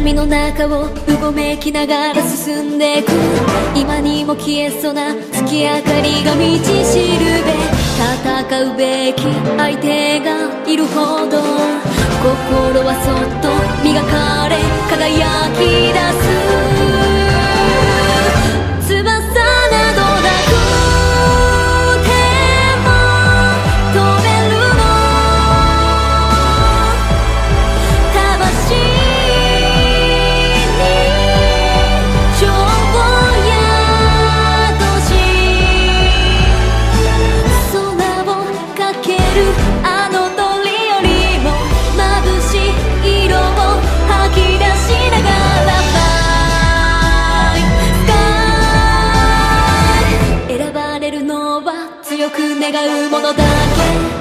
中をうごめきながら進んでく。今にも消えそうな月明かりが道しるべ。戦うべき相手がいるほど。心はそっと。強く願うものだけ。